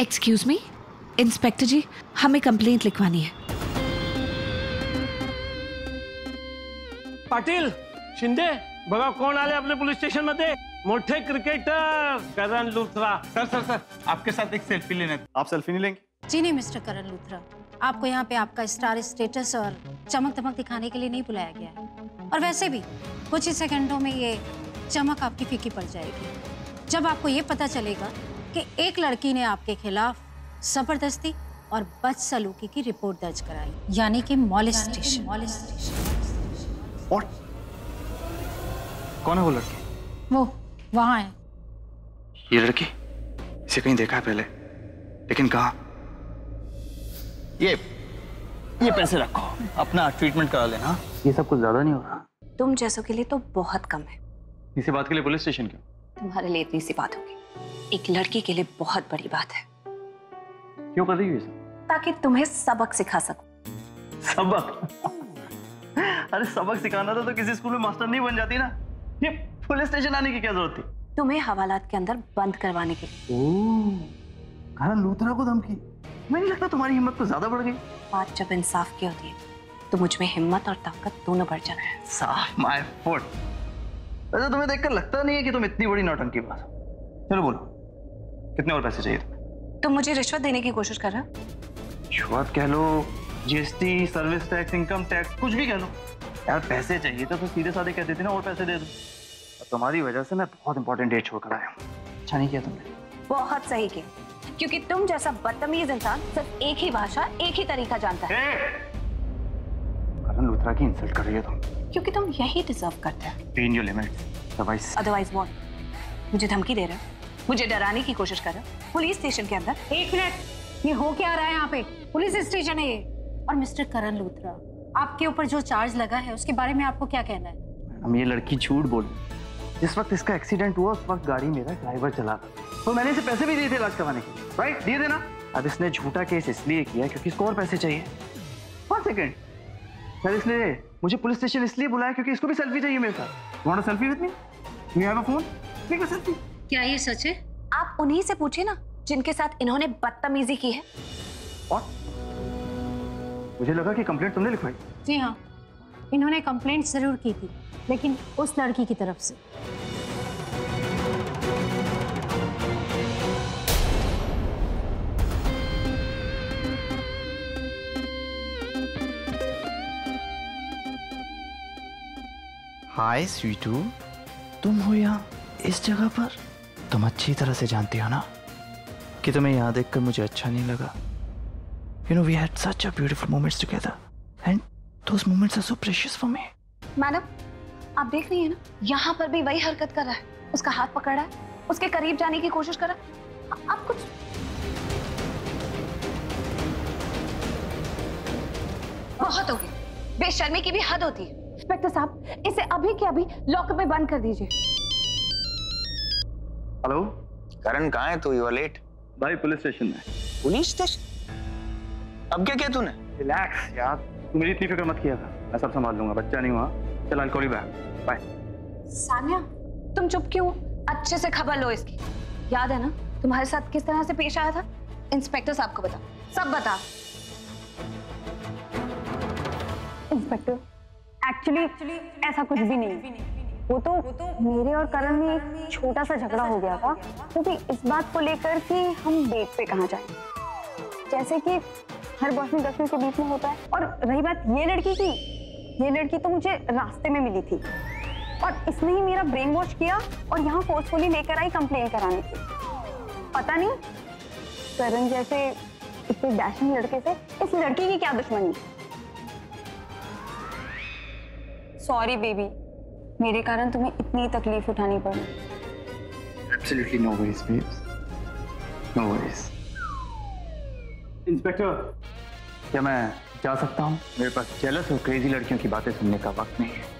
Excuse me inspector जी हमें complaint लिखवानी है। पाटील शिंदे बघा कोण आले आपल्या पोलीस स्टेशन मध्ये मोठे cricketer Karan Luthra. Sir sir sir आपके साथ एक सेल्फी लेना था आप सेल्फी नहीं लेंगे? जी नहीं मिस्टर करण लूथरा। आपको यहाँ पे आपका स्टार स्टेटस और चमक दमक दिखाने के लिए नहीं बुलाया गया है। और वैसे भी कुछ ही सेकंडों में ये चमक आपकी फीकी पड़ जाएगी। जब आपको ये पता चलेगा कि एक लड़की ने आपके खिलाफ ज़बरदस्ती और बदसलूकी की रिपोर्ट दर्ज कराई यानी कि मॉलेस्टेशन। मॉलेस्टेशन। व्हाट कौन है वो लड़की? वो वहाँ है। ये लड़की? इसे कहीं देखा है पहले लेकिन कहा? ये ये पैसे रखो अपना ट्रीटमेंट करा लेना। ये सब कुछ ज़्यादा नहीं हो रहा। तुम जैसों के लिए तो बहुत कम है। इसी बात के लिए पुलिस स्टेशन क्यों? तुम्हारे लिए इतनी सी बात होगी। एक लड़की के लिए बहुत बड़ी बात है। क्यों कर रही हो ताकि तुम्हें सबक सिखा सकूँ। सबक? अरे सबक सिखाना था तो किसी स्कूल में मास्टर नहीं बन जाती ना। ये पुलिस स्टेशन आने की क्या ज़रूरत थी? तुम्हें हवालात के अंदर बंद करवाने के लिए। लूथरा को धमकी? मुझे नहीं लगता तुम्हारी हिम्मत तो ज़्यादा बढ़ गई। बात जब इंसाफ की होती है तो मुझमें हिम्मत और ताकत दोनों बढ़ जाते है। साफ़ माय फुट वैसे तुम्हें देखकर लगता नहीं है कि तुम इतनी बड़ी नौटंकी हो। चलो बोलो। कितने और पैसे चाहिए? तुम मुझे रिश्वत देने की कोशिश कर रहे शुरुआत कह लो GST service tax income tax कुछ भी कह लो। यार पैसे चाहिए तो, तो सीधे साधे कह देते ना और पैसे दे दो। और तुम्हारी वजह से मैं बहुत इंपॉर्टेंट डेट छोड़कर आया हूँ। अच्छा नहीं किया तुमने? बहुत सही किया। क्योंकि तुम जैसा बदतमीज इंसान सिर्फ़ एक ही भाषा एक ही तरीका जानता है। करण लूथरा की इंसल्ट कर रही है तुम। क्योंकि तुम यही डिजर्व करते हो। अदरवाइज़ वॉट मुझे धमकी दे रहे हो। मुझे डराने की कोशिश कर रहे हो। पुलिस स्टेशन के अंदर। एक मिनट। ये हो क्या रहा है यहाँ पे? पुलिस स्टेशन है ये। और मिस्टर करण लूथरा आपके ऊपर जो चार्ज लगा है उसके बारे में आपको क्या कहना है? हम ये लड़की झूठ बोल जिस वक्त इसका एक्सीडेंट हुआ उस वक्त गाड़ी मेरा ड्राइवर चला था। तो मैंने इसे पैसे भी दिए थे इलाज करवाने के राइट दिए थे ना? अब इसने झूठा केस इसलिए किया क्योंकि इसको और पैसे चाहिए। वन सेकेंड सर इसलिए मुझे पुलिस स्टेशन इसलिए बुलाया क्योंकि इसको भी सेल्फी चाहिए मेरे साथ। Want selfie with me you have a phone take a selfie क्या ये सच है? आप उन्हीं से पूछिए ना जिनके साथ इन्होंने बदतमीजी की है। और मुझे लगा कि कंप्लेंट तुमने लिखवाई। जी हाँ इन्होंने कंप्लेंट ज़रूर की थी लेकिन उस लड़की की तरफ़ से। हाय स्वीटू तुम हो यहाँ इस जगह पर? तुम अच्छी तरह से जानती हो ना? कि तुम्हें यहाँ देखकर मुझे अच्छा नहीं लगा। You know we had such a beautiful moments together and those moments are so precious for me madam, आप देख रही हैं ना? यहाँ पर भी वही हरकत कर रहा है। उसका हाथ पकड़ रहा है। उसके करीब जाने की कोशिश कर रहा है। आप कुछ बहुत हो गई बेशर्मी की भी हद होती है। इंस्पेक्टर साहब, इसे अभी के अभी लॉकअप में बंद कर दीजिए। हेलो करण कहाँ है तू? यू आर लेट भाई पुलिस स्टेशन में। पुलिस स्टेशन अब क्या किया तूने? रिलैक्स यार। तू मेरी इतनी फ़िक्र मत किया था मैं सब संभाल लूँगा बच्चा नहीं हुआ। चल I call back bye Sania तुम चुप क्यों? अच्छे से खबर लो इसकी। याद है ना तुम्हारे साथ किस तरह से पेश आया था? इंस्पेक्टर साहब को बता। सब बता। इंस्पेक्टर एक्चुअली एक्चुअली ऐसा कुछ भी नहीं। वो तो मेरे और करण में एक छोटा सा झगड़ा हो गया था, क्योंकि इस बात को लेकर कि हम डेट पे कहाँ जाएँ। जैसे कि हर बॉयफ्रेंड गर्लफ्रेंड के बीच में होता है। और रही बात ये लड़की की, ये लड़की तो मुझे रास्ते में मिली थी। और इसने ही मेरा ब्रेन वॉश किया और यहाँ फोर्सफुली लेकर आई कंप्लेन कराने की। पता नहीं करण जैसे इतने डैशिंग लड़के से इस लड़की की क्या दुश्मनी? सॉरी बेबी मेरे कारण तुम्हें इतनी तकलीफ़ उठानी पड़ी। Absolutely no worries babes no worries inspector क्या मैं जा सकता हूँ? मेरे पास जेलस और क्रेजी लड़कियों की बातें सुनने का वक्त नहीं है।